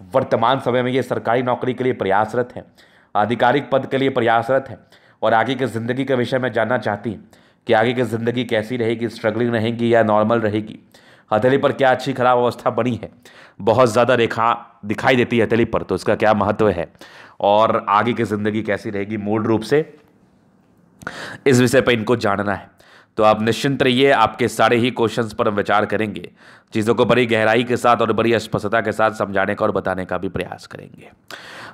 वर्तमान समय में ये सरकारी नौकरी के लिए प्रयासरत है, आधिकारिक पद के लिए प्रयासरत हैं और आगे की ज़िंदगी के विषय में जानना चाहती हैं कि आगे की ज़िंदगी कैसी रहेगी स्ट्रगलिंग रहेगी या नॉर्मल रहेगी। हथेली पर क्या अच्छी खराब अवस्था बनी है? बहुत ज़्यादा रेखा दिखाई देती है हथेली पर तो इसका क्या महत्व है? और आगे की ज़िंदगी कैसी रहेगी? मूल रूप से इस विषय पर इनको जानना है। तो आप निश्चिंत रहिए, आपके सारे ही क्वेश्चंस पर हम विचार करेंगे। चीज़ों को बड़ी गहराई के साथ और बड़ी स्पष्टता के साथ समझाने का और बताने का भी प्रयास करेंगे।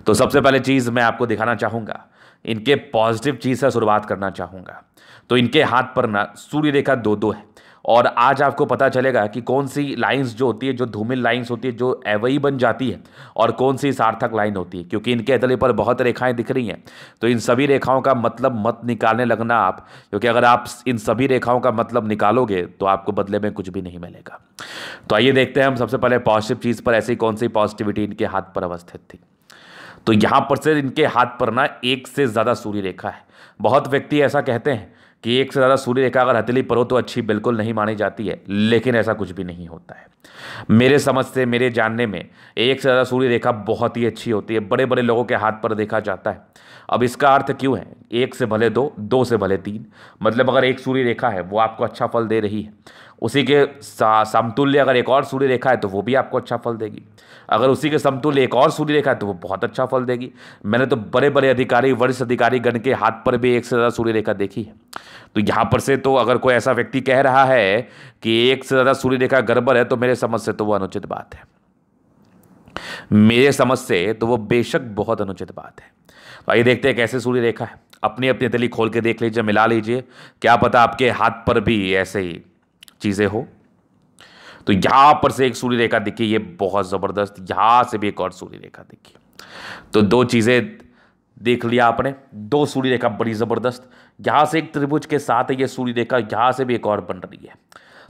तो सबसे पहले चीज़ मैं आपको दिखाना चाहूँगा। इनके पॉजिटिव चीज़ से शुरुआत करना चाहूँगा। तो इनके हाथ पर ना, सूर्य रेखा दो दो है। और आज आपको पता चलेगा कि कौन सी लाइंस जो होती है, जो धूमिल लाइंस होती है, जो एवई बन जाती है और कौन सी सार्थक लाइन होती है, क्योंकि इनके अतले पर बहुत रेखाएँ दिख रही हैं। तो इन सभी रेखाओं का मतलब मत निकालने लगना आप, क्योंकि अगर आप इन सभी रेखाओं का मतलब निकालोगे तो आपको बदले में कुछ भी नहीं मिलेगा। तो आइए देखते हैं हम सबसे पहले पॉजिटिव चीज़ पर ऐसी कौन सी पॉजिटिविटी इनके हाथ पर अवस्थित थी। तो यहाँ पर से इनके हाथ पर ना एक से ज़्यादा सूर्य रेखा है। बहुत व्यक्ति ऐसा कहते हैं कि एक से ज़्यादा सूर्य रेखा अगर हथेली पर हो तो अच्छी बिल्कुल नहीं मानी जाती है, लेकिन ऐसा कुछ भी नहीं होता है। मेरे समझ से, मेरे जानने में एक से ज़्यादा सूर्य रेखा बहुत ही अच्छी होती है बड़े बड़े लोगों के हाथ पर देखा जाता है। अब इसका अर्थ क्यों है? एक से भले दो दो से भले तीन। मतलब अगर एक सूर्य रेखा है, वो आपको अच्छा फल दे रही है। उसी के समतुल्य अगर एक और सूर्य रेखा है तो वो भी आपको अच्छा फल देगी। अगर उसी के समतुल्य एक और सूर्य रेखा है तो वो बहुत अच्छा फल देगी। मैंने तो बड़े बड़े अधिकारी, वरिष्ठ अधिकारी गण के हाथ पर भी एक से ज़्यादा सूर्य रेखा देखी है। तो यहाँ पर से तो अगर कोई ऐसा व्यक्ति कह रहा है कि एक से ज़्यादा सूर्य रेखा गड़बड़ है तो मेरे समझ से तो वो अनुचित बात है। मेरे समझ से तो वो बेशक बहुत अनुचित बात है। तो आइए देखते हैं कैसे सूर्य रेखा है। अपनी अपनी तली खोल के देख लीजिए, मिला लीजिए। क्या पता आपके हाथ पर भी ऐसे ही चीज़ें हो। तो यहाँ पर से एक सूर्य रेखा दिखी, ये बहुत ज़बरदस्त, यहाँ से भी एक और सूर्य रेखा दिखी। तो दो चीज़ें देख लिया आपने, दो सूर्य रेखा बड़ी ज़बरदस्त, यहाँ से एक त्रिभुज के साथ ये सूर्य रेखा यहाँ से भी एक और बन रही है।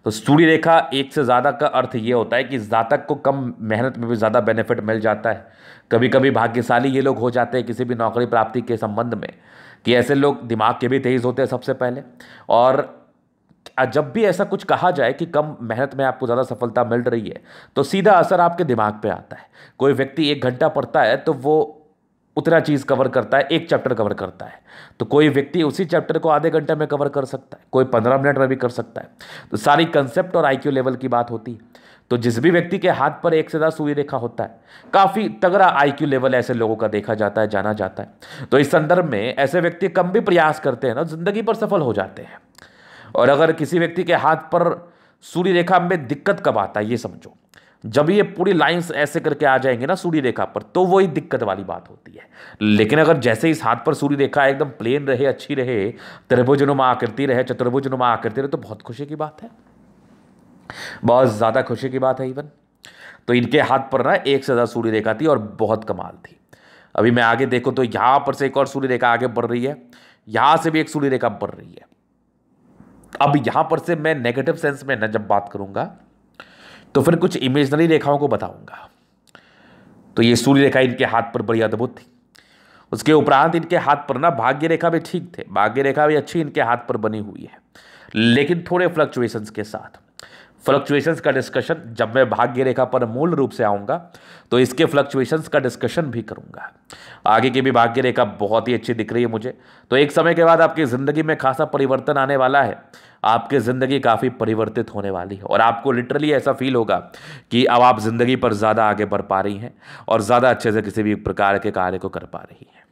तो सूर्य रेखा एक से ज़्यादा का अर्थ ये होता है कि जातक को कम मेहनत में भी ज़्यादा बेनिफिट मिल जाता है। कभी कभी भाग्यशाली ये लोग हो जाते हैं किसी भी नौकरी प्राप्ति के संबंध में, कि ऐसे लोग दिमाग के भी तेज होते हैं सबसे पहले, और जब भी ऐसा कुछ कहा जाए कि कम मेहनत में आपको ज़्यादा सफलता मिल रही है तो सीधा असर आपके दिमाग पे आता है। कोई व्यक्ति एक घंटा पढ़ता है तो वो उतना चीज़ कवर करता है, एक चैप्टर कवर करता है। तो कोई व्यक्ति उसी चैप्टर को आधे घंटे में कवर कर सकता है, कोई पंद्रह मिनट में भी कर सकता है। तो सारी कंसेप्ट और आईक्यू लेवल की बात होती है। तो जिस भी व्यक्ति के हाथ पर एक से ज़्यादा सूर्य रेखा होता है, काफ़ी तगड़ा आईक्यू लेवल ऐसे लोगों का देखा जाता है, जाना जाता है। तो इस संदर्भ में ऐसे व्यक्ति कम भी प्रयास करते हैं ना, ज़िंदगी पर सफल हो जाते हैं। और अगर किसी व्यक्ति के हाथ पर सूर्य रेखा में दिक्कत कब आता है, ये समझो। जब ये पूरी लाइंस ऐसे करके आ जाएँगे ना सूर्य रेखा पर तो वही दिक्कत वाली बात होती है। लेकिन अगर जैसे इस हाथ पर सूर्य रेखा एकदम प्लेन रहे, अच्छी रहे त्रिभुजनुमा आकृति रहे चतुर्भुजनुमा आकृति रहे तो बहुत खुशी की बात है। बहुत ज़्यादा खुशी की बात है इवन तो इनके हाथ पर ना एक से ज़्यादा सूर्य रेखा थी और बहुत कमाल थी। अभी मैं आगे देखो तो यहाँ पर से एक और सूर्य रेखा आगे बढ़ रही है। यहाँ से भी एक सूर्य रेखा बढ़ रही है। अब यहाँ पर से मैं नेगेटिव सेंस में ना जब बात करूँगा तो फिर कुछ इमेजनरी रेखाओं को बताऊँगा। तो ये सूर्य रेखा इनके हाथ पर बड़ी अद्भुत थी। उसके उपरांत इनके हाथ पर ना भाग्य रेखा भी ठीक थे। भाग्य रेखा भी अच्छी इनके हाथ पर बनी हुई है। लेकिन थोड़े फ्लक्चुएशंस के साथ फ्लक्चुएशंस का डिस्कशन जब मैं भाग्य रेखा पर मूल रूप से आऊँगा तो इसके फ्लक्चुएशंस का डिस्कशन भी करूँगा। आगे की भी भाग्य रेखा बहुत ही अच्छी दिख रही है मुझे। तो एक समय के बाद आपकी ज़िंदगी में खासा परिवर्तन आने वाला है। आपकी ज़िंदगी काफ़ी परिवर्तित होने वाली है। और आपको लिटरली ऐसा फील होगा कि अब आप ज़िंदगी पर ज़्यादा आगे बढ़ पा रही हैं और ज़्यादा अच्छे से किसी भी प्रकार के कार्य को कर पा रही हैं।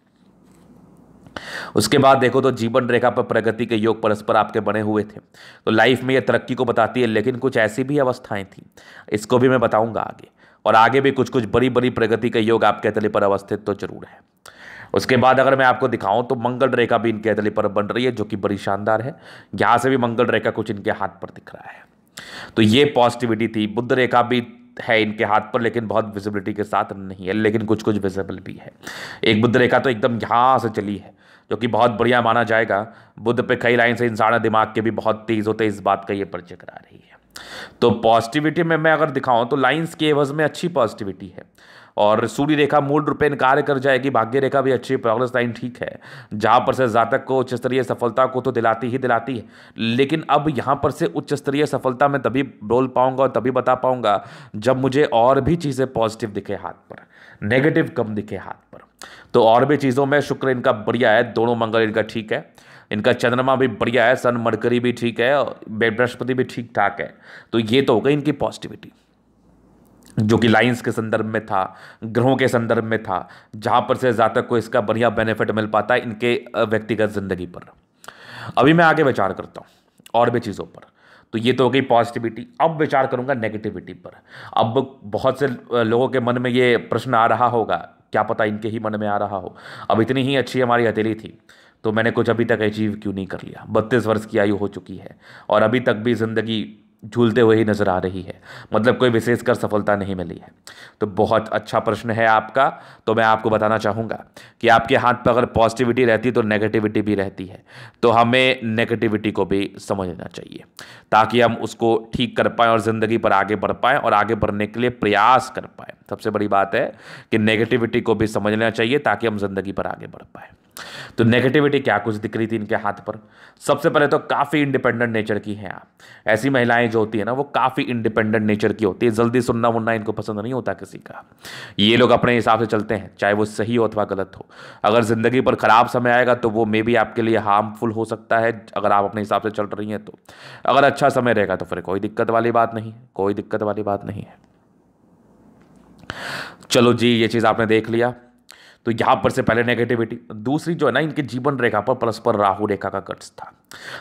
उसके बाद देखो तो जीवन रेखा पर प्रगति के योग परस्पर आपके बने हुए थे। तो लाइफ में ये तरक्की को बताती है, लेकिन कुछ ऐसी भी अवस्थाएँ थी। इसको भी मैं बताऊँगा आगे। और आगे भी कुछ कुछ बड़ी बड़ी प्रगति के योग आपके तले पर अवस्थित तो ज़रूर है। उसके बाद अगर मैं आपको दिखाऊँ तो मंगल रेखा भी इनके तले पर बन रही है, जो कि बड़ी शानदार है। यहाँ से भी मंगल रेखा कुछ इनके हाथ पर दिख रहा है। तो ये पॉजिटिविटी थी। बुद्ध रेखा भी है इनके हाथ पर, लेकिन बहुत विजिबिलिटी के साथ नहीं है, लेकिन कुछ कुछ विजिबल भी है। एक बुद्ध रेखा तो एकदम यहाँ से चली है। जो कि बहुत बढ़िया माना जाएगा। बुद्ध पे कई लाइन से इंसान दिमाग के भी बहुत तेज होते इस बात का ये परिचय करा रही है। तो पॉजिटिविटी में मैं अगर दिखाऊँ तो लाइंस के एवज में अच्छी पॉजिटिविटी है। और सूर्य रेखा मूल रूप में कार्य कर जाएगी भाग्य रेखा भी अच्छी प्रोग्रेस लाइन ठीक है। जहाँ पर से जातक को उच्च स्तरीय सफलता को तो दिलाती ही दिलाती है। लेकिन अब यहाँ पर से उच्च स्तरीय सफलता मैं तभी बोल पाऊँगा और तभी बता पाऊँगा, जब मुझे और भी चीज़ें पॉजिटिव दिखे हाथ पर नेगेटिव कम दिखे हाथ पर। तो और भी चीज़ों में शुक्र इनका बढ़िया है, दोनों मंगल इनका ठीक है। इनका चंद्रमा भी बढ़िया है, सन मरकरी भी ठीक है बृहस्पति भी ठीक ठाक है। तो ये तो हो गई इनकी पॉजिटिविटी जो कि लाइंस के संदर्भ में था, ग्रहों के संदर्भ में था, जहाँ पर से जातक को इसका बढ़िया बेनिफिट मिल पाता है इनके व्यक्तिगत ज़िंदगी पर। अभी मैं आगे विचार करता हूँ, और भी चीज़ों पर। तो ये तो हो गई पॉजिटिविटी अब विचार करूँगा नेगेटिविटी पर। अब बहुत से लोगों के मन में ये प्रश्न आ रहा होगा क्या पता इनके ही मन में आ रहा हो। अब इतनी ही अच्छी हमारी हथेली थी तो मैंने कुछ अभी तक अचीव क्यों नहीं कर लिया? बत्तीस वर्ष की आयु हो चुकी है, और अभी तक भी ज़िंदगी झूलते हुए ही नज़र आ रही है। मतलब कोई विशेषकर सफलता नहीं मिली है। तो बहुत अच्छा प्रश्न है आपका तो मैं आपको बताना चाहूँगा कि आपके हाथ पर अगर पॉजिटिविटी रहती तो नेगेटिविटी भी रहती है। तो हमें नेगेटिविटी को भी समझना चाहिए, ताकि हम उसको ठीक कर पाएँ और ज़िंदगी पर आगे बढ़ पाएँ और आगे बढ़ने के लिए प्रयास कर पाएँ। सबसे बड़ी बात है कि नेगेटिविटी को भी समझना चाहिए ताकि हम ज़िंदगी पर आगे बढ़ पाए। तो नेगेटिविटी क्या कुछ दिख रही थी इनके हाथ पर? सबसे पहले तो काफ़ी इंडिपेंडेंट नेचर की हैं आप। ऐसी महिलाएँ जो होती है ना, वो काफ़ी इंडिपेंडेंट नेचर की होती है। जल्दी सुनना मुनना इनको पसंद नहीं होता किसी का। ये लोग अपने हिसाब से चलते हैं, चाहे वो सही हो अथवा गलत हो। अगर ज़िंदगी पर ख़राब समय आएगा तो वो मे भी आपके लिए हार्मफुल हो सकता है, अगर आप अपने हिसाब से चल रही हैं तो। अगर अच्छा समय रहेगा तो फिर कोई दिक्कत वाली बात नहीं, कोई दिक्कत वाली बात नहीं है। चलो जी, ये चीज़ आपने देख लिया। तो यहाँ पर से पहले नेगेटिविटी दूसरी जो है ना, इनके जीवन रेखा पर परस्पर राहु रेखा का कट्स था।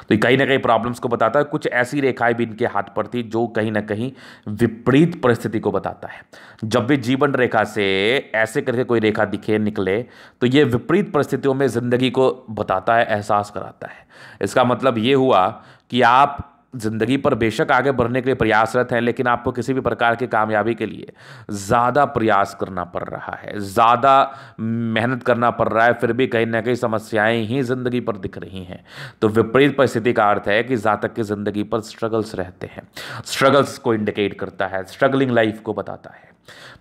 तो कहीं ना कहीं प्रॉब्लम्स को बताता है, कुछ ऐसी रेखाएँ भी इनके हाथ पर थी, जो कहीं ना कहीं विपरीत परिस्थिति को बताता है। जब भी जीवन रेखा से ऐसे करके कोई रेखा दिखे, निकले तो ये विपरीत परिस्थितियों में ज़िंदगी को बताता है, एहसास कराता है। इसका मतलब ये हुआ कि आप ज़िंदगी पर बेशक आगे बढ़ने के लिए प्रयासरत हैं, लेकिन आपको किसी भी प्रकार की कामयाबी के लिए ज़्यादा प्रयास करना पड़ रहा है, ज़्यादा मेहनत करना पड़ रहा है, फिर भी कहीं ना कहीं समस्याएँ ही ज़िंदगी पर दिख रही हैं। तो विपरीत परिस्थिति का अर्थ है कि जातक की ज़िंदगी पर स्ट्रगल्स रहते हैं, स्ट्रगल्स को इंडिकेट करता है, स्ट्रगलिंग लाइफ को बताता है।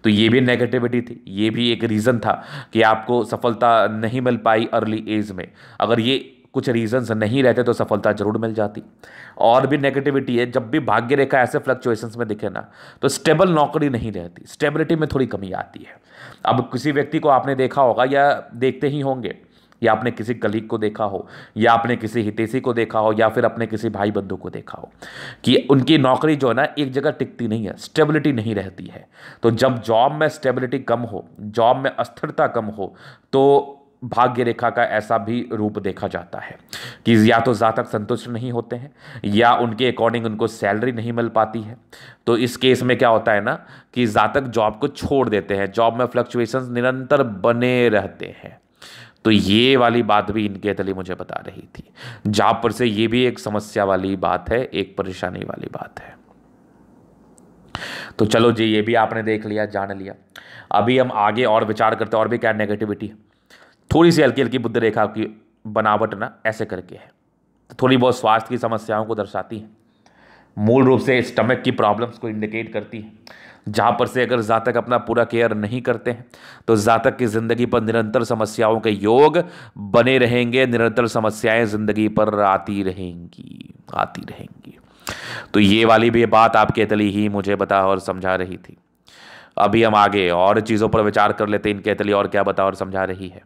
तो ये भी नेगेटिविटी थी, ये भी एक रीज़न था कि आपको सफलता नहीं मिल पाई अर्ली एज में। अगर ये कुछ रीजंस नहीं रहते तो सफलता ज़रूर मिल जाती। और भी नेगेटिविटी है, जब भी भाग्य रेखा ऐसे फ्लक्चुएशंस में दिखे ना तो स्टेबल नौकरी नहीं रहती। स्टेबिलिटी में थोड़ी कमी आती है। अब किसी व्यक्ति को आपने देखा होगा या देखते ही होंगे, या आपने किसी कलीग को देखा हो, या आपने किसी हितेशी को देखा हो, या फिर अपने किसी भाई बंधु को देखा हो, कि उनकी नौकरी जो है ना, एक जगह टिकती नहीं है स्टेबिलिटी नहीं रहती है। तो जब जॉब में स्टेबिलिटी कम हो जॉब में अस्थिरता कम हो तो भाग्य रेखा का ऐसा भी रूप देखा जाता है कि या तो जातक संतुष्ट नहीं होते हैं, या उनके अकॉर्डिंग उनको सैलरी नहीं मिल पाती है। तो इस केस में क्या होता है ना कि जातक जॉब को छोड़ देते हैं जॉब में फ्लक्चुएशंस निरंतर बने रहते हैं। तो ये वाली बात भी इनके तली मुझे बता रही थी। जहाँ पर से ये भी एक समस्या वाली बात है, एक परेशानी वाली बात है। तो चलो जी, ये भी आपने देख लिया, जान लिया। अभी हम आगे और विचार करते हैं, और भी क्या नेगेटिविटी है? थोड़ी सी हल्की हल्की बुद्ध रेखा की बनावट ना ऐसे करके है। तो थोड़ी बहुत स्वास्थ्य की समस्याओं को दर्शाती है। मूल रूप से स्टमक की प्रॉब्लम्स को इंडिकेट करती है। जहाँ पर से अगर जातक अपना पूरा केयर नहीं करते हैं तो जातक की ज़िंदगी पर निरंतर समस्याओं के योग बने रहेंगे, निरंतर समस्याएँ ज़िंदगी पर आती रहेंगी आती रहेंगी। तो ये वाली भी बात आपके तली ही मुझे बता और समझा रही थी। अभी हम आगे और चीज़ों पर विचार कर लेते हैं, इनके तली और क्या बता और समझा रही है।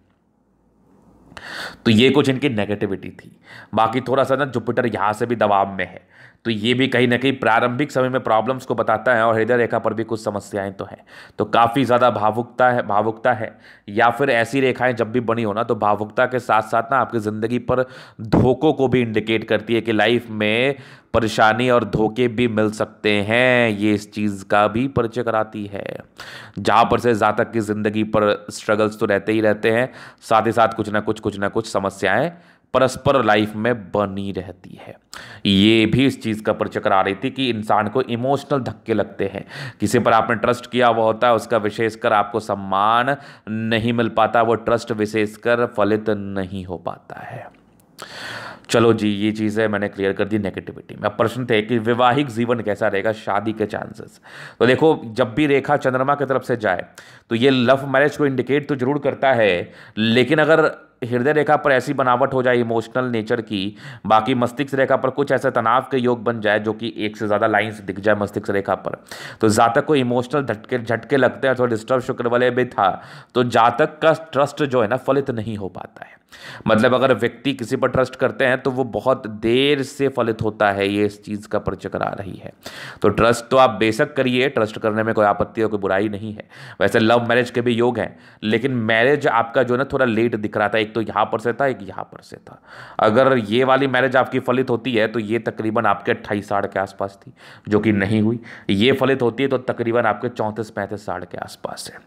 तो ये कुछ इनकी नेगेटिविटी थी। बाकी थोड़ा सा ना जुपिटर यहाँ से भी दबाव में है। तो ये भी कहीं ना कहीं प्रारंभिक समय में प्रॉब्लम्स को बताता है और हृदय रेखा पर भी कुछ समस्याएँ तो हैं। तो काफ़ी ज़्यादा भावुकता है भावुकता है, या फिर ऐसी रेखाएँ जब भी बनी हो ना तो भावुकता के साथ साथ ना आपकी ज़िंदगी पर धोखों को भी इंडिकेट करती है कि लाइफ में परेशानी और धोखे भी मिल सकते हैं। ये इस चीज़ का भी परिचय कराती है। जहाँ पर से जातक की ज़िंदगी पर स्ट्रगल्स तो रहते ही रहते हैं, साथ ही साथ कुछ ना कुछ कुछ ना कुछ समस्याएँ परस्पर लाइफ में बनी रहती है। ये भी इस चीज़ का परिचक्र आ रही थी कि इंसान को इमोशनल धक्के लगते हैं। किसी पर आपने ट्रस्ट किया हुआ होता है, उसका विशेषकर आपको सम्मान नहीं मिल पाता, वो ट्रस्ट विशेषकर फलित नहीं हो पाता है। चलो जी, ये चीज़ें मैंने क्लियर कर दी नेगेटिविटी में। अब प्रश्न थे कि वैवाहिक जीवन कैसा रहेगा? शादी के चांसेस तो देखो, जब भी रेखा चंद्रमा की तरफ़ से जाए तो ये लव मैरिज को इंडिकेट तो ज़रूर करता है, लेकिन अगर हृदय रेखा पर ऐसी बनावट हो जाए इमोशनल नेचर की, बाकी मस्तिष्क रेखा पर कुछ ऐसे तनाव के योग बन जाए जो कि एक से ज़्यादा लाइन्स दिख जाए मस्तिष्क रेखा पर। तो जातक को इमोशनल झटके झटके लगते हैं थोड़ा डिस्टर्ब शुक्र वाले भी था तो जातक का ट्रस्ट जो है ना फलित नहीं हो पाता है। मतलब अगर व्यक्ति किसी पर ट्रस्ट करते हैं तो वो बहुत देर से फलित होता है, ये इस चीज़ का परिचय आ रही है। तो ट्रस्ट तो आप बेशक करिए ट्रस्ट करने में कोई आपत्ति और कोई बुराई नहीं है। वैसे लव मैरिज के भी योग हैं, लेकिन मैरिज आपका जो है ना थोड़ा लेट दिख रहा था एक तो यहाँ पर से था, एक यहाँ पर से था। अगर ये वाली मैरिज आपकी फलित होती है तो ये तकरीबन आपके अट्ठाईस साठ के आसपास थी, जो कि नहीं हुई। ये फलित होती है तो तकरीबन आपके चौंतीस, पैंतीस साठ के आसपास है,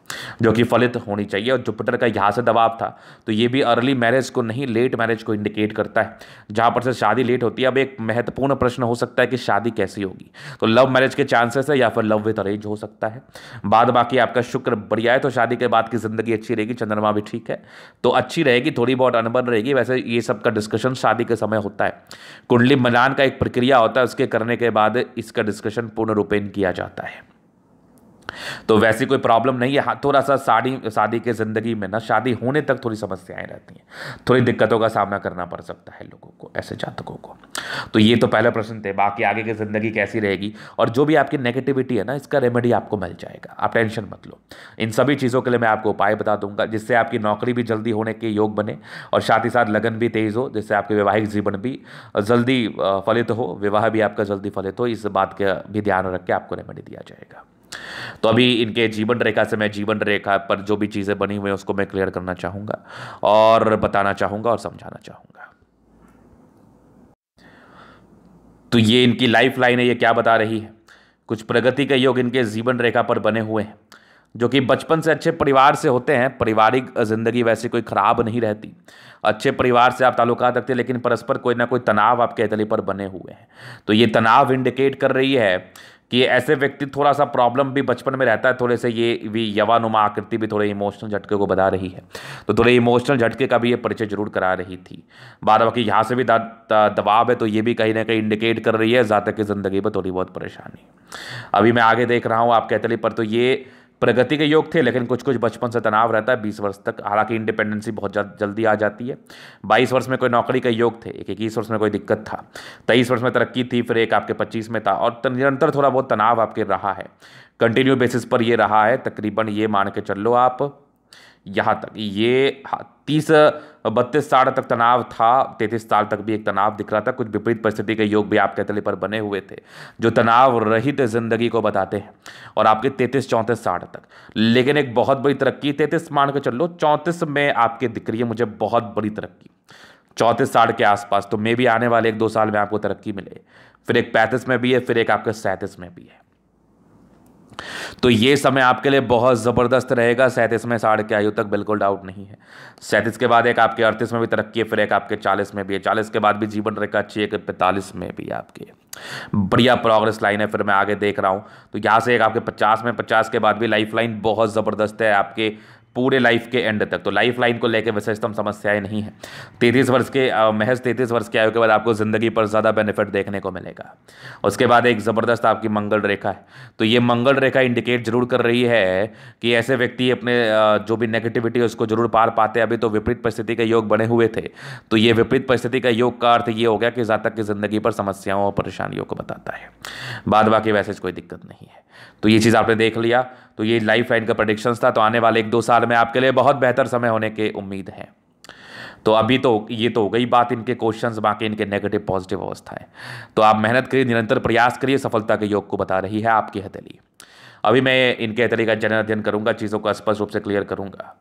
जो कि फलित होनी चाहिए। और जुपिटर का यहाँ से दबाव था तो ये भी अर्ली मैरिज को नहीं लेट मैरिज को इंडिकेट करता है। जहाँ पर से शादी लेट होती है, अब एक महत्वपूर्ण प्रश्न हो सकता है कि शादी कैसी होगी। तो लव मैरिज के चांसेस है, या फिर लव विथ अरेंज हो सकता है। बाद बाकी आपका शुक्र बढ़िया है तो शादी के बाद की ज़िंदगी अच्छी रहेगी, चंद्रमा भी ठीक है तो अच्छी रहेगी। थोड़ी बहुत अनबन रहेगी। वैसे ये सब का डिस्कशन शादी के समय होता है। कुंडली मिलान का एक प्रक्रिया होता है, उसके करने के बाद इसका डिस्कशन पूर्ण रूपेण किया जाता है। तो वैसी कोई प्रॉब्लम नहीं है। हाँ, थोड़ा सा शादी शादी के ज़िंदगी में ना शादी होने तक थोड़ी समस्याएँ रहती हैं। थोड़ी दिक्कतों का सामना करना पड़ सकता है लोगों को ऐसे जातकों को। तो ये तो पहला प्रश्न थे बाकी आगे की ज़िंदगी कैसी रहेगी? और जो भी आपकी नेगेटिविटी है ना इसका रेमेडी आपको मिल जाएगा। आप टेंशन मत लो। इन सभी चीज़ों के लिए मैं आपको उपाय बता दूँगा जिससे आपकी नौकरी भी जल्दी होने के योग बने और साथ ही साथ लगन भी तेज़ हो जिससे आपके वैवाहिक जीवन भी जल्दी फलित हो विवाह भी आपका जल्दी फलित हो। इस बात का भी ध्यान रख के आपको रेमेडी दिया जाएगा। तो अभी इनके जीवन रेखा से मैं जीवन रेखा पर जो भी चीज़ें बनी हुई हैं, उसको मैं क्लियर करना चाहूँगा और बताना चाहूँगा और समझाना चाहूँगा। तो ये इनकी लाइफ लाइन है, ये क्या बता रही है? कुछ प्रगति के योग इनके जीवन रेखा पर बने हुए हैं, जो कि बचपन से अच्छे परिवार से होते हैं। पारिवारिक ज़िंदगी वैसे कोई ख़राब नहीं रहती। अच्छे परिवार से आप ताल्लुकात रखते हैं, लेकिन परस्पर कोई ना कोई तनाव आपके तले पर बने हुए हैं। तो ये तनाव इंडिकेट कर रही है कि ऐसे व्यक्ति थोड़ा सा प्रॉब्लम भी बचपन में रहता है, थोड़े से ये भी यवानुमा आकृति भी थोड़े इमोशनल झटके को बता रही है। तो थोड़े इमोशनल झटके का भी ये परिचय ज़रूर करा रही थी। बाद बाकी यहाँ से भी दबाव है तो ये भी कहीं ना कहीं इंडिकेट कर रही है जातक की ज़िंदगी पर थोड़ी बहुत परेशानी। अभी मैं आगे देख रहा हूँ, आप कहते पर तो ये प्रगति के योग थे, लेकिन कुछ कुछ बचपन से तनाव रहता है। बीस वर्ष तक, हालाँकि इंडिपेंडेंसी बहुत जल्दी आ जाती है। बाईस वर्ष में कोई नौकरी का योग थे, एक इक्कीस वर्ष में कोई दिक्कत था। तेईस वर्ष में तरक्की थी, फिर एक आपके पच्चीस में था, और निरंतर थोड़ा बहुत तनाव आपके रहा है। कंटिन्यू बेसिस पर ये रहा है, तकरीबन ये मान के चल लो आप। यहाँ तक। ये तीस, बत्तीस साल तक तनाव था, तैतीस साल तक भी एक तनाव दिख रहा था। कुछ विपरीत परिस्थिति के योग भी आपके तले पर बने हुए थे, जो तनाव रहित ज़िंदगी को बताते हैं, और आपके तैतीस, चौंतीस साठ तक। लेकिन एक बहुत बड़ी तरक्की, तैतीस मान के चलो, चौंतीस में आपके दिख रही है मुझे बहुत बड़ी तरक्की। चौंतीस साल के आसपास तो मे भी आने वाले एक दो साल में आपको तरक्की मिले। फिर एक पैंतीस में भी है, फिर एक आपके सैंतीस में भी है। तो ये समय आपके लिए बहुत ज़बरदस्त रहेगा। सैंतीस में साढ़ के आयु तक बिल्कुल डाउट नहीं है। सैंतीस के बाद एक आपके अड़तीस में भी तरक्की है, फिर एक आपके चालीस में भी है। चालीस के बाद भी जीवन रेखा अच्छी है पैंतालीस में भी आपके बढ़िया प्रोग्रेस लाइन है, फिर मैं आगे देख रहा हूँ। तो यहाँ से एक आपके पचास में, पचास के बाद भी लाइफ लाइन बहुत ज़बरदस्त है। आपके पूरे लाइफ के एंड तक। तो लाइफ लाइन को लेकर विशेषतम समस्याएँ नहीं है। तैतीस वर्ष के महज तैतीस वर्ष के आयु के बाद आपको ज़िंदगी पर ज़्यादा बेनिफिट देखने को मिलेगा। उसके बाद एक ज़बरदस्त आपकी मंगल रेखा है। तो ये मंगल रेखा इंडिकेट ज़रूर कर रही है कि ऐसे व्यक्ति अपने जो भी नेगेटिविटी है, उसको ज़रूर पार पाते अभी तो विपरीत परिस्थिति के योग बने हुए थे। तो ये विपरीत परिस्थिति का योग का अर्थ ये हो गया कि ज़्यादा की ज़िंदगी पर समस्याओं और परेशानियों को बताता है। बाद बाकी वैसे कोई दिक्कत नहीं है। तो ये चीज़ आपने देख लिया। तो ये लाइफ लाइन का प्रडिक्शन था। तो आने वाले एक दो साल में आपके लिए बहुत बेहतर समय होने के उम्मीद है। तो अभी तो ये तो हो गई बात, इनके क्वेश्चंस, बाकी इनके नेगेटिव पॉजिटिव अवस्थाएँ। तो आप मेहनत करिए, निरंतर प्रयास करिए, सफलता के योग को बता रही है आपकी हथेली। अभी मैं इनके हथेली का जन अध्ययन करूँगा, चीज़ों को स्पष्ट रूप से क्लियर करूँगा।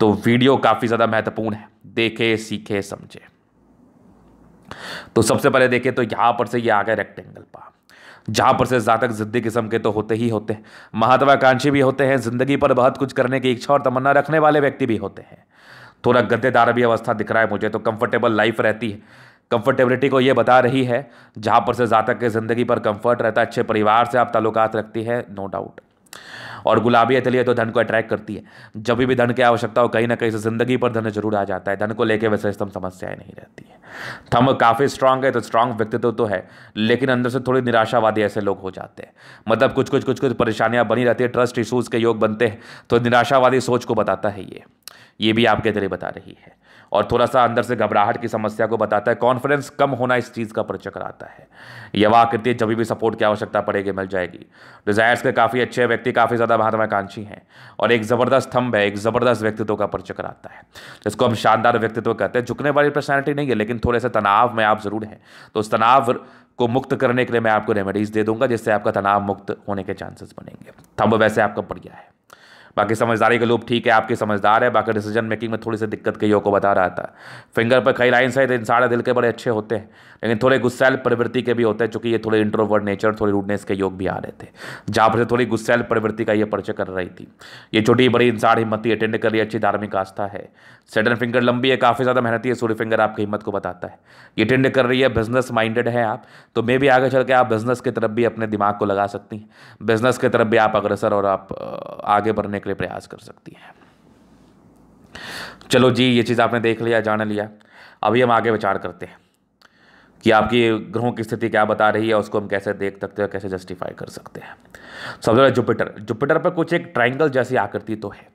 तो वीडियो काफ़ी ज़्यादा महत्वपूर्ण है। देखे, सीखे, समझे। तो सबसे पहले देखें तो यहाँ पर से ये आ गया रेक्टेंगल पा जहाँ पर से जातक जिद्दी किस्म के तो होते ही होते हैं। महत्वाकांक्षी भी होते हैं, ज़िंदगी पर बहुत कुछ करने की इच्छा और तमन्ना रखने वाले व्यक्ति भी होते हैं। थोड़ा गद्देदार भी अवस्था दिख रहा है मुझे तो कंफर्टेबल लाइफ रहती है। कंफर्टेबिलिटी को ये बता रही है, जहाँ पर से जातक के ज़िंदगी पर कंफर्ट रहता है, अच्छे परिवार से आप ताल्लुकात रखती है नो डाउट और गुलाबी अतलिया तो धन को अट्रैक्ट करती है। जब भी धन की आवश्यकता हो, कहीं ना कहीं से ज़िंदगी पर धन ज़रूर आ जाता है। धन को लेकर वैसे एकदम समस्याएँ नहीं रहती है। थम काफ़ी स्ट्रांग है तो स्ट्रांग व्यक्तित्व तो है, लेकिन अंदर से थोड़ी निराशावादी ऐसे लोग हो जाते हैं। मतलब कुछ कुछ कुछ कुछ परेशानियाँ बनी रहती है ट्रस्ट इशूज़ के योग बनते हैं तो निराशावादी सोच को बताता है ये। ये भी आपके ज़रिए बता रही है। और थोड़ा सा अंदर से घबराहट की समस्या को बताता है कॉन्फिडेंस कम होना इस चीज़ का परिचय कराता है। यह आकृति जब भी सपोर्ट की आवश्यकता पड़ेगी, मिल जाएगी। डिजायर्स के काफ़ी अच्छे व्यक्ति काफ़ी ज़्यादा महत्वाकांक्षी हैं और एक ज़बरदस्त स्तंभ है, एक ज़बरदस्त व्यक्तित्व का परिचय कराता है। जिसको हम शानदार व्यक्तित्व कहते हैं, झुकने वाली पर्सनैलिटी नहीं है, लेकिन थोड़े से तनाव में आप ज़रूर हैं। तो उस तनाव को मुक्त करने के लिए मैं आपको रेमेडीज़ दे दूँगा, जिससे आपका तनाव मुक्त होने के चांसेस बनेंगे। थंब वैसे आपका बढ़िया है। बाकी समझदारी के लोग ठीक है, आपकी समझदार है, बाकी डिसीज़न मेकिंग में थोड़ी सी दिक्कत के योग को बता रहा था। फिंगर पर कई लाइन्स है तो इंसान दिल के बड़े अच्छे होते हैं, लेकिन थोड़े गुस्सैल प्रवृत्ति के भी होते हैं, चूँकि ये थोड़े इंट्रोवर्ड नेचर थोड़ी रूडनेस के योग भी आ रहे थे। जहाँ पर थोड़ी गुस्सैल प्रवृत्ति का ये परिचय कर रही थी। ये छोटी बड़ी इंसान हिम्मती अटेंड कर रही अच्छी धार्मिक आस्था है। सेडन फिंगर लंबी है, काफ़ी ज़्यादा मेहनती है, सूर्य फिंगर आपकी हिम्मत को बताता है। ये टेंड कर रही है बिज़नेस माइंडेड है आप तो मे भी आगे चल के आप बिज़नेस की तरफ़ भी अपने दिमाग को लगा सकती हैं। बिज़नेस की तरफ़ भी आप अग्रसर और आप आगे बढ़ने के लिए प्रयास कर सकती हैं। चलो जी, ये चीज़ आपने देख लिया, जान लिया। अभी हम आगे विचार करते हैं कि आपकी ग्रहों की स्थिति क्या बता रही है, उसको हम कैसे देख सकते हैं, कैसे जस्टिफाई कर सकते हैं। सबसे पहले जुपिटर जुपिटर पर कुछ एक ट्राइंगल जैसी आकृति तो है।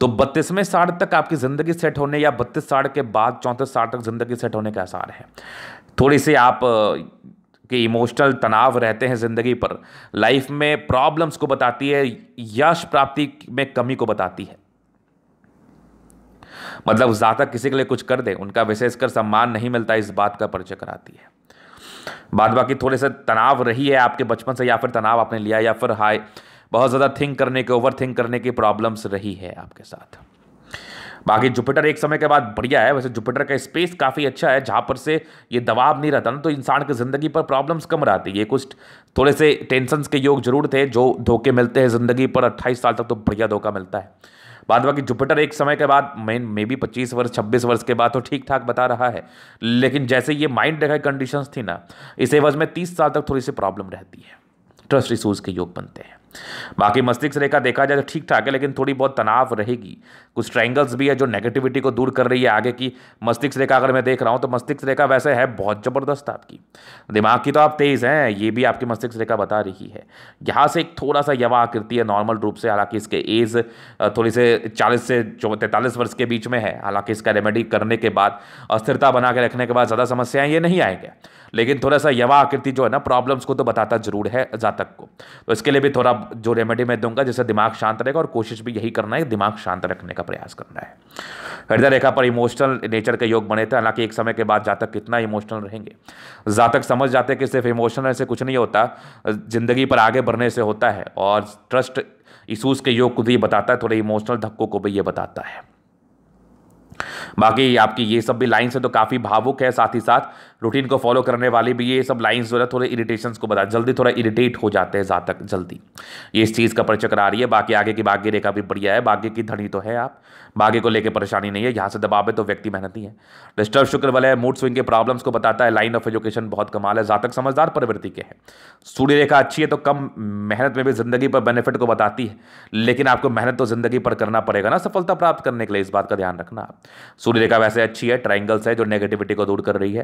तो बत्तीसवें साठ तक आपकी ज़िंदगी सेट होने या बत्तीस साठ के बाद चौंतीस साठ तक ज़िंदगी सेट होने के आसार हैं। थोड़ी सी आप के इमोशनल तनाव रहते हैं ज़िंदगी पर, लाइफ में प्रॉब्लम्स को बताती है, यश प्राप्ति में कमी को बताती है। मतलब ज़्यादा किसी के लिए कुछ कर दे, उनका विशेषकर सम्मान नहीं मिलता, इस बात का परिचय कराती है। बाद बाकी थोड़े से तनाव रही है आपके बचपन से, या फिर तनाव आपने लिया, या फिर हाई बहुत ज़्यादा थिंक करने के ओवर थिंक करने की प्रॉब्लम्स रही है आपके साथ। बाकी जुपिटर एक समय के बाद बढ़िया है, वैसे जुपिटर का स्पेस काफ़ी अच्छा है, जहाँ पर से ये दबाव नहीं रहता ना तो इंसान की ज़िंदगी पर प्रॉब्लम्स कम रहती है। ये कुछ थोड़े से टेंशन के योग ज़रूर थे, जो धोखे मिलते हैं ज़िंदगी पर, अट्ठाईस साल तक तो बढ़िया धोखा मिलता है। बाद बाकी जुपिटर एक समय के बाद मेन मे बी पच्चीस वर्ष, छब्बीस वर्ष के बाद तो ठीक ठाक बता रहा है, लेकिन जैसे ये माइंड देखा कंडीशंस थी ना, इस एवज में तीस साल तक थोड़ी सी प्रॉब्लम रहती है। ट्रस्ट इशूज़ के योग बनते हैं। बाकी मस्तिष्क रेखा देखा जाए तो ठीक ठाक है, लेकिन थोड़ी बहुत तनाव रहेगी। कुछ ट्रायंगल्स भी है जो नेगेटिविटी को दूर कर रही है आगे की मस्तिष्क रेखा। अगर मैं देख रहा हूँ तो मस्तिष्क रेखा वैसे है बहुत ज़बरदस्त आपकी। दिमाग की तो आप तेज़ हैं, ये भी आपकी मस्तिष्क रेखा बता रही है। यहाँ से एक थोड़ा सा यवा आकृति है नॉर्मल रूप से, हालाँकि इसके एज थोड़ी से चालीस से तैंतालीस वर्ष के बीच में है। हालाँकि इसका रेमेडी करने के बाद, अस्थिरता बना के रखने के बाद ज़्यादा समस्याएँ ये नहीं आएँगे। लेकिन थोड़ा सा यवा आकृति जो है ना प्रॉब्लम्स को तो बताता ज़रूर है जातक को। तो इसके लिए भी थोड़ा जो रेमेडी मैं दूँगा, जिससे दिमाग शांत रहेगा और कोशिश भी यही करना है, दिमाग शांत रखने का प्रयास करना है। हृदय रेखा पर इमोशनल नेचर के योग बने थे, हालाँकि एक समय के बाद जातक कितना इमोशनल रहेंगे। जातक समझ जाते कि सिर्फ़ इमोशनल से कुछ नहीं होता, ज़िंदगी पर आगे बढ़ने से होता है, और ट्रस्ट इशूज़ के योग खुद ही बताता है, थोड़े इमोशनल धक्कों को भी ये बताता है। बाकी आपकी ये सब भी लाइन्स है तो काफ़ी भावुक है साथ ही साथ। रूटीन को फॉलो करने वाली भी ये सब लाइन्स जो है, थोड़े इरिटेशन को बता जल्दी थोड़ा इरीटेट हो जाते हैं ज़्यादा जल्दी। ये इस चीज़ का परिचय करा रही है। बाकी आगे की भाग्य रेखा भी बढ़िया है। भाग्य की धनी तो है आप। भाग्य को लेकर परेशानी नहीं है। यहाँ से दबाव है तो व्यक्ति मेहनती है। डिस्टर्ब शुक्र वाले मूड स्विंग के प्रॉब्लम्स को बताता है। लाइन ऑफ़ एजुकेशन बहुत कमाल है। जातक समझदार प्रवृत्ति के है। सूर्य रेखा अच्छी है तो कम मेहनत में भी ज़िंदगी पर बेनिफिट को बताती है। लेकिन आपको मेहनत तो ज़िंदगी पर करना पड़ेगा ना। सफलता प्राप्त करने के लिए इस बात का ध्यान रखना। आप सूर्य रेखा वैसे अच्छी है ट्राइंगल्स है जो नेगेटिविटी को दूर कर रही है।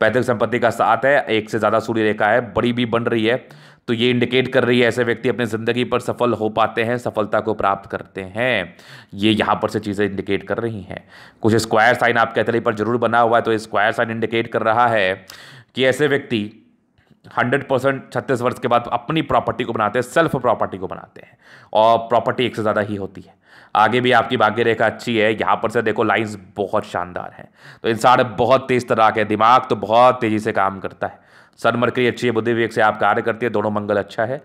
पैतृक संपत्ति का साथ है, एक से ज़्यादा सूर्य रेखा है, बड़ी भी बन रही है। तो ये इंडिकेट कर रही है ऐसे व्यक्ति अपनी ज़िंदगी पर सफल हो पाते हैं, सफलता को प्राप्त करते हैं। ये यहाँ पर से चीज़ें इंडिकेट कर रही हैं। कुछ स्क्वायर साइन आपके अतली पर ज़रूर बना हुआ है तो स्क्वायर साइन इंडिकेट कर रहा है कि ऐसे व्यक्ति हंड्रेड परसेंट छत्तीस वर्ष के बाद अपनी प्रॉपर्टी को बनाते हैं सेल्फ प्रॉपर्टी को बनाते हैं। और प्रॉपर्टी एक से ज़्यादा ही होती है। आगे भी आपकी भाग्य रेखा अच्छी है, यहाँ पर से देखो लाइंस बहुत शानदार हैं। तो इंसान बहुत तेज़ तरह के दिमाग तो बहुत तेज़ी से काम करता है। सन मरकरी अच्छी है, बुद्धि विवेक से आप कार्य करती है, दोनों मंगल अच्छा है।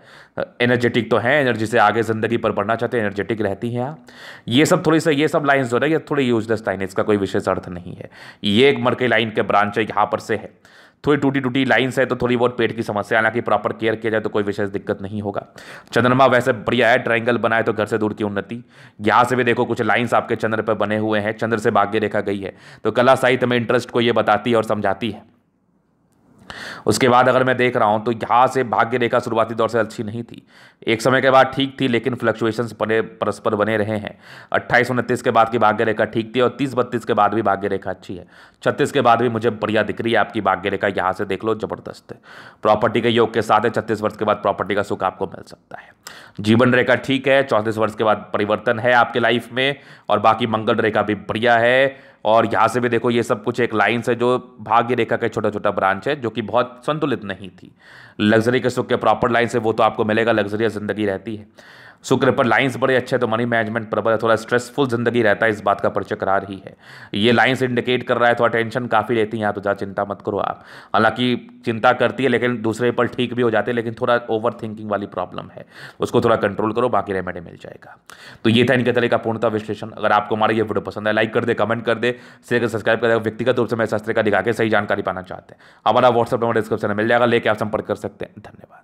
एनर्जेटिक तो है एनर्जी से आगे ज़िंदगी पर बढ़ना चाहते हैं एनर्जेटिक रहती हैं आप। ये सब थोड़ी सा, ये सब लाइन्स जो है ये थोड़ी यूजलेस लाइन है, इसका कोई विशेष अर्थ नहीं है। ये एक मरकरी लाइन के ब्रांच है, यहाँ पर से है। थोड़ी टूटी टूटी लाइन्स है तो थोड़ी बहुत पेट की समस्या, हालाँकि प्रॉपर केयर किया जाए तो कोई विशेष दिक्कत नहीं होगा। चंद्रमा वैसे बढ़िया है ट्राइंगल बनाए तो घर से दूर की उन्नति। यहाँ से भी देखो, कुछ लाइन्स आपके चंद्र पर बने हुए हैं, चंद्र से भाग्य रेखा गई है। तो कला साहित्य में इंटरेस्ट को ये बताती है और समझाती है। उसके बाद अगर मैं देख रहा हूँ तो यहाँ से भाग्य रेखा शुरुआती दौर से अच्छी नहीं थी। एक समय के बाद ठीक थी, लेकिन फ्लक्चुएशंस बने, परस्पर बने रहे हैं। अट्ठाईस उनतीस के बाद की भाग्य रेखा ठीक थी और तीस बत्तीस के बाद भी भाग्य रेखा अच्छी है। छत्तीस के बाद भी मुझे बढ़िया दिख रही है आपकी भाग्य रेखा यहाँ से देख लो, ज़बरदस्त है। प्रॉपर्टी के योग के साथ है, छत्तीस वर्ष के बाद प्रॉपर्टी का सुख आपको मिल सकता है। जीवन रेखा ठीक है, चौंतीस वर्ष के बाद परिवर्तन है आपके लाइफ में, और बाकी मंगल रेखा भी बढ़िया है। और यहाँ से भी देखो, ये सब कुछ एक लाइन से जो भाग्य रेखा का छोटा छोटा ब्रांच है, जो कि बहुत संतुलित नहीं थी। लग्जरी के सुख के प्रॉपर लाइन से वो तो आपको मिलेगा लग्जरियस ज़िंदगी रहती है। शुक्र पर लाइंस बड़े अच्छे तो मनी मैनेजमेंट प्रबल है थोड़ा स्ट्रेसफुल ज़िंदगी रहता है, इस बात का परिचय करा रही है। ये लाइंस इंडिकेट कर रहा है, थोड़ा टेंशन काफ़ी रहती है, यहाँ तो ज़्यादा चिंता मत करो आप। हालाँकि चिंता करती है, लेकिन दूसरे पर ठीक भी हो जाते हैं, लेकिन थोड़ा ओवर थिंकिंग वाली प्रॉब्लम है। उसको थोड़ा कंट्रोल करो, बाकी रेमेडी मिल जाएगा। तो ये था इनके तरह का पूर्णता विश्लेषण। अगर आपको हमारा ये वीडियो पसंद है लाइक कर दे कमेंट कर दे शेयर सब्सक्राइब कर दे व्यक्तिगत रूप से मैं शास्त्र का दिखा के सही जानकारी पाना चाहते हैं। हमारा व्हाट्सअप नंबर डिस्क्रिप्शन में मिल जाएगा, लेके आप संपर्क कर सकते हैं। धन्यवाद।